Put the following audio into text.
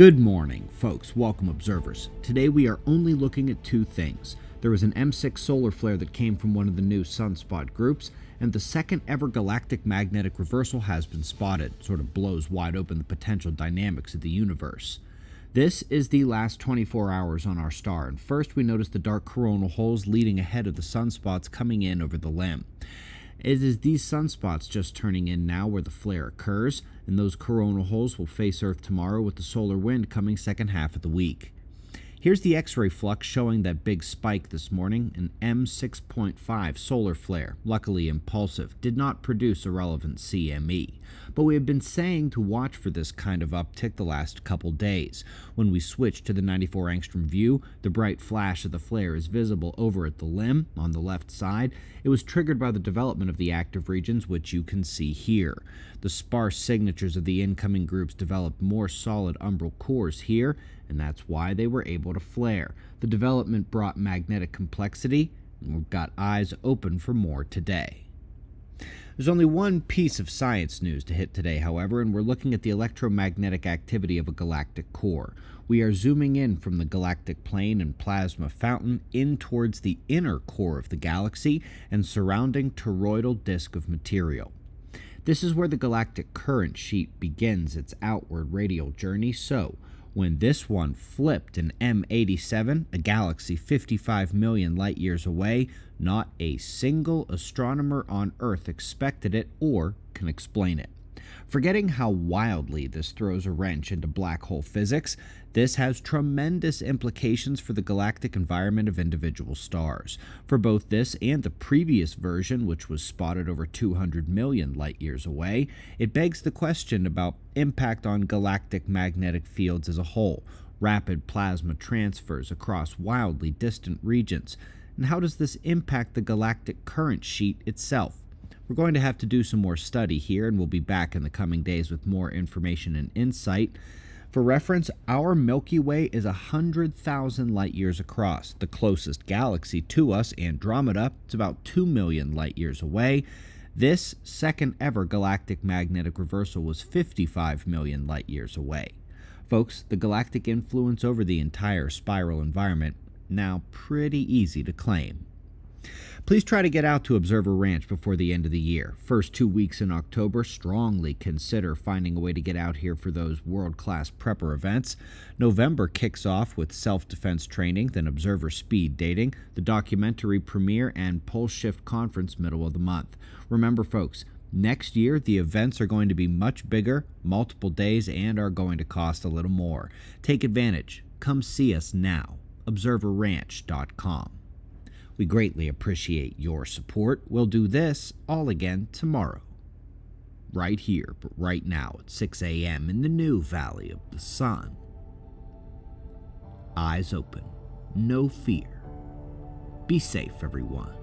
Good morning, folks. Welcome, observers. Today we are only looking at two things. There was an M6 solar flare that came from one of the new sunspot groups, and the second ever galactic magnetic reversal has been spotted, sort of blows wide open the potential dynamics of the universe. This is the last 24 hours on our star, and first we notice the dark coronal holes leading ahead of the sunspots coming in over the limb. It is these sunspots just turning in now where the flare occurs, and those coronal holes will face Earth tomorrow with the solar wind coming second half of the week. Here's the X-ray flux showing that big spike this morning, an M6.5 solar flare, luckily impulsive, did not produce a relevant CME. But we have been saying to watch for this kind of uptick the last couple days. When we switch to the 94 angstrom view, the bright flash of the flare is visible over at the limb on the left side. It was triggered by the development of the active regions, which you can see here. The sparse signatures of the incoming groups developed more solid umbral cores here, and that's why they were able to flare. The development brought magnetic complexity, and we've got eyes open for more today. There's only one piece of science news to hit today, however, and we're looking at the electromagnetic activity of a galactic core. We are zooming in from the galactic plane and plasma fountain in towards the inner core of the galaxy and surrounding toroidal disk of material. This is where the galactic current sheet begins its outward radial journey, so when this one flipped an M87, a galaxy 55 million light years away, not a single astronomer on Earth expected it or can explain it. Forgetting how wildly this throws a wrench into black hole physics, this has tremendous implications for the galactic environment of individual stars. For both this and the previous version, which was spotted over 200 million light years away, it begs the question about impact on galactic magnetic fields as a whole, rapid plasma transfers across wildly distant regions, and how does this impact the galactic current sheet itself? We're going to have to do some more study here, and we'll be back in the coming days with more information and insight. For reference, our Milky Way is 100,000 light years across. The closest galaxy to us, Andromeda, is about 2 million light years away. This second ever galactic magnetic reversal was 55 million light years away. Folks, the galactic influence over the entire spiral environment now pretty easy to claim. Please try to get out to Observer Ranch before the end of the year. First two weeks in October, strongly consider finding a way to get out here for those world class prepper events. November kicks off with self defense training, then Observer speed dating, the documentary premiere, and Pole Shift Conference middle of the month. Remember, folks, Next year, the events are going to be much bigger, multiple days, and are going to cost a little more. Take advantage. Come see us now. ObserverRanch.com. We greatly appreciate your support. We'll do this all again tomorrow. Right here, but right now at 6 a.m. in the new Valley of the Sun. Eyes open, no fear. Be safe, everyone.